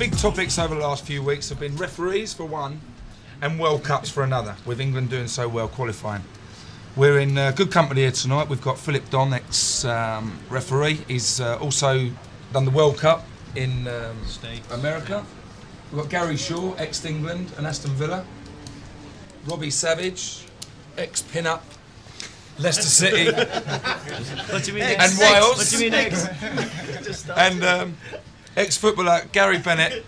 big topics over the last few weeks have been referees for one, and World Cups for another. With England doing so well qualifying, we're in uh, good company here tonight. We've got Philip Don, ex um, referee. He's uh, also done the World Cup in um, America. We've got Gary Shaw, ex England and Aston Villa. Robbie Savage, ex pin up. Leicester City What do you mean? and ex? Wales. What do you mean ex? and um, ex-footballer Gary Bennett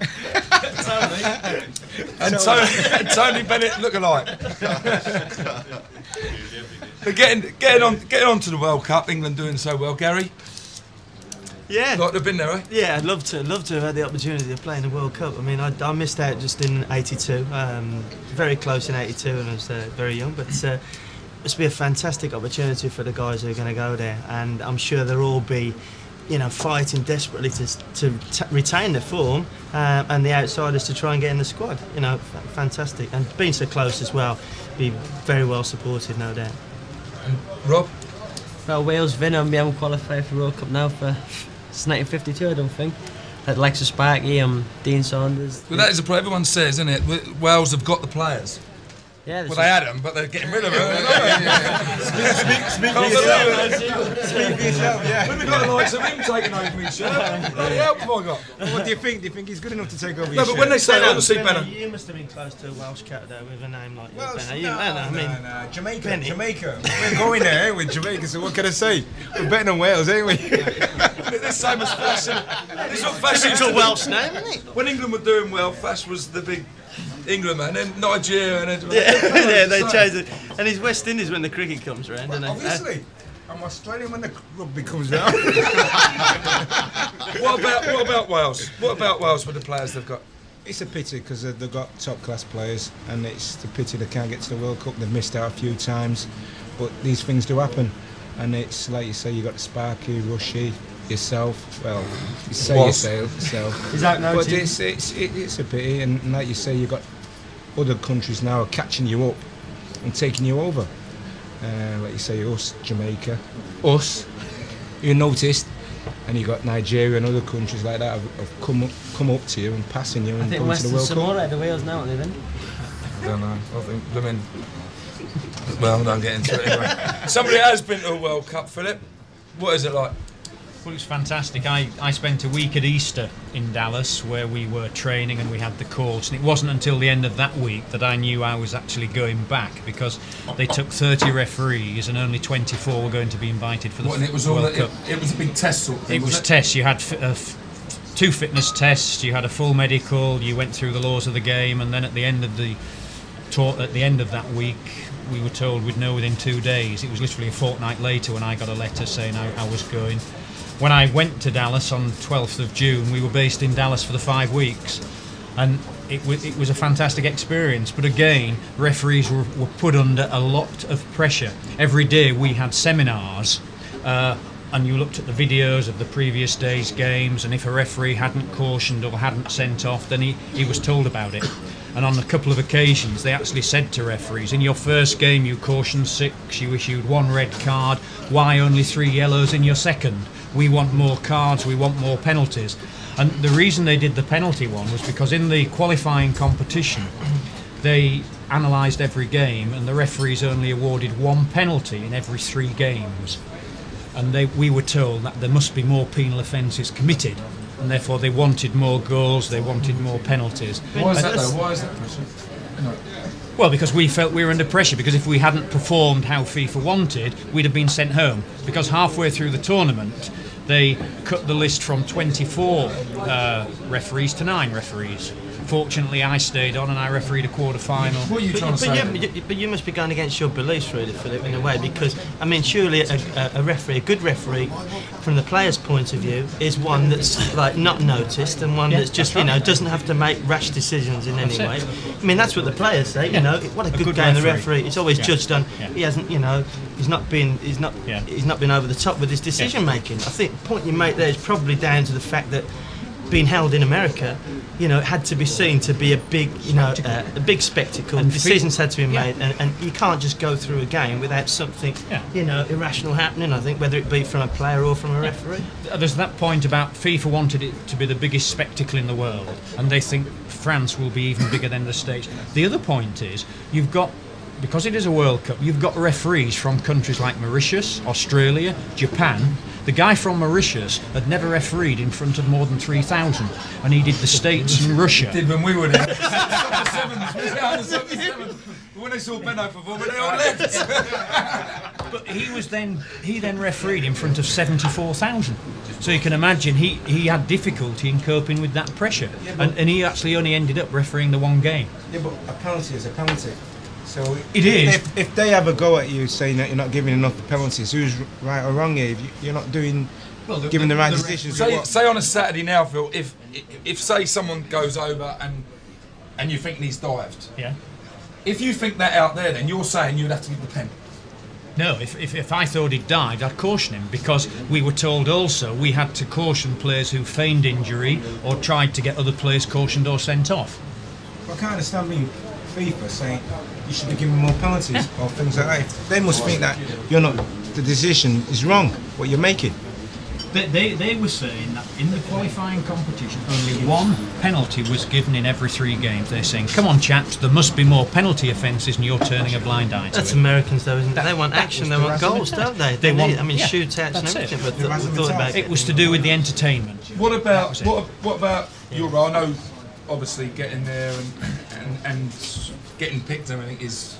and Tony, and Tony Bennett look alike. but getting getting on getting on to the World Cup, England doing so well, Gary. Yeah. Like they've been there, eh? Yeah, I'd love to love to have had the opportunity of playing the World Cup. I mean, I, I missed out just in '82. Um, very close in '82, and I was uh, very young. But uh, it's be a fantastic opportunity for the guys who are going to go there, and I'm sure they'll all be, you know, fighting desperately to to t- retain the form, uh, and the outsiders to try and get in the squad. You know, f- fantastic, and being so close as well, be very well supported, no doubt. Rob, Well, Wales Venom, we haven't qualified for World Cup now for since 1952, I don't think. Had Lexa Sparky, um, Dean Saunders. well, that is a pro. Everyone says, isn't it? Wales have got the players. Yeah, Well, they had them, but they're getting rid of them. When we got the likes of him taking over me, sure. Bloody hell, have I got? What do you think? Do you think he's good enough to take over No, but when they say obviously Benham. You must have been close to a Welsh cat though, with a name like Well, Benham. no, You- I mean, no, no. Jamaica, Benny. Jamaica. We're going there eh, with Jamaica, so what can I say? We're better than Wales, ain't we? This same as fashion. This is what fashion used it's a. Welsh name, isn't it? When England were doing well, Fash was the big England man, then Nigeria, and then yeah, yeah they changed it. And he's West Indies when the cricket comes round, isn't it? Obviously. I'm Australian when the rugby comes round. What about what about Wales? What about Wales with the players they've got? it's a pity because they've got top class players, and it's the pity they can't get to the World Cup. They've missed out a few times, but these things do happen. And it's like you say, you've got Sparky, Rushy, yourself. Well, you say Was. yourself. yourself. He's out now. But it's it's it, it's a pity, and like you say, you've got other countries now are catching you up and taking you over. Uh, like you say, us, Jamaica, us. You noticed, and you got Nigeria and other countries like that have, have come up, come up to you and passing you I and think going to the Western World Cup. Samoa, the Wales now, aren't they then? I don't know. I think I mean, well, don't get into it anyway. Somebody has been to a World Cup, Philip. What is it like? Well, it's fantastic. I, I spent a week at Easter in Dallas where we were training and we had the course. And it wasn't until the end of that week that I knew I was actually going back because they took 30 referees and only 24 were going to be invited for the What, and it was World it, Cup. it was a big test sort of thing. It was it? tests. You had f- uh, two fitness tests. You had a full medical. You went through the laws of the game, and then at the end of the tour, at the end of that week, we were told we'd know within two days. It was literally a fortnight later when I got a letter saying I, I was going. When I went to Dallas on 12th of June, we were based in Dallas for the five weeks, and it, was it was a fantastic experience. But again, referees were, were put under a lot of pressure. Every day we had seminars. Uh, and you looked at the videos of the previous day's games, and if a referee hadn't cautioned or hadn't sent off, then he, he was told about it. And on a couple of occasions, they actually said to referees, in your first game you cautioned six, you issued one red card, why only three yellows in your second? We want more cards, we want more penalties. And the reason they did the penalty one was because in the qualifying competition, they analysed every game, and the referees only awarded one penalty in every three games and they, we were told that there must be more penal offences committed, and therefore they wanted more goals, they wanted more penalties. Why is that though? Why is that? Pressure? Well, because we felt we were under pressure, because if we hadn't performed how FIFA wanted, we'd have been sent home. Because halfway through the tournament, they cut the list from 24 uh, referees to nine referees. Fortunately, I stayed on and I refereed a quarter final. What are you But, trying but, to say? you, you- but you must be going against your beliefs, really, Philip, in a way, because I mean, surely a, a, a referee, a good referee, from the player's point of view, is one that's like not noticed and one Yeah, that's just that's you know doesn't have to make rash decisions in any way. it. I mean, that's what the players say. You know, what a good, good game the referee. referee. It's always Yeah. judged on. Yeah. He hasn't, you know, he's not been, he's not, Yeah. he's not been over the top with his decision making. I think the point you make there is probably down to the fact that being held in America, you know, it had to be seen to be a big, you know, uh, a big spectacle. And Decisions had to be Yeah. made, and, and you can't just go through a game without something, Yeah. you know, irrational happening. I think whether it be from a player or from a referee. There's that point about FIFA wanted it to be the biggest spectacle in the world, and they think France will be even bigger than the States. The other point is you've got. Because it is a World Cup, you've got referees from countries like Mauritius, Australia, Japan. The guy from Mauritius had never refereed in front of more than 3,000, and he did the States and Russia. Did when we were there. Summer sevens, we were under summer sevens. When they saw Benno perform, they all left. But he was then he then refereed in front of seventy four thousand. So you can imagine he, he had difficulty in coping with that pressure, and, and he actually only ended up refereeing the one game. Yeah, but a penalty is a penalty. So It is. If, if they have a go at you saying that you're not giving enough penalties, who's right or wrong here? If you, you're not doing, Well, the- giving the, the- right the decisions. Say, say on a Saturday now, Phil, if if say someone goes over and and you think he's dived, Yeah. if you think that out there, then you're saying you'd have to give the pen. No, if, if, if I thought he'd died, I'd caution him because we were told also we had to caution players who feigned injury or tried to get other players cautioned or sent off. I can't understand being FIFA saying you should be giving more penalties or things like that. If They must think that you're not. The decision is wrong. What you're making. They, they, they were saying that in the qualifying competition, only one penalty was given in every three games. They're saying, come on, chaps, there must be more penalty offences and you're turning a blind eye to That's it. Americans, though, isn't it? That- They want action, they want goals, don't they? They They, want- need, I mean, yeah, shootouts and that's it. everything, but The th- thought about. It was to do with the entertainment. What about was it. what, what about Euro? I know, obviously, getting there and and, and getting picked. I think is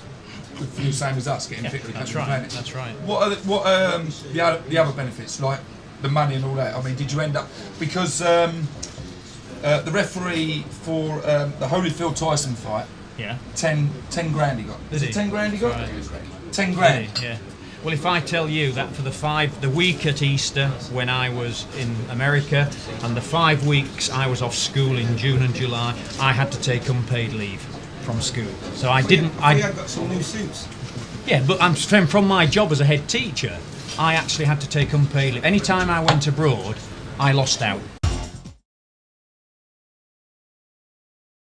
good for you, same as us getting Yeah, picked. that's right, Planet. that's right. What are the, what um the other, the other benefits like the money and all that? I mean, did you end up because um, uh, the referee for um, the Holyfield Tyson fight, Yeah. 10, 10 grand he got. Is it ten grand he got? Right. Ten grand. Yeah. Well, if I tell you that for the five, the week at Easter when I was in America, and the five weeks I was off school in June and July, I had to take unpaid leave from school. So I didn't. I got some new suits. yeah, but I'm from my job as a head teacher. I actually had to take unpaid leave. Anytime I went abroad, I lost out.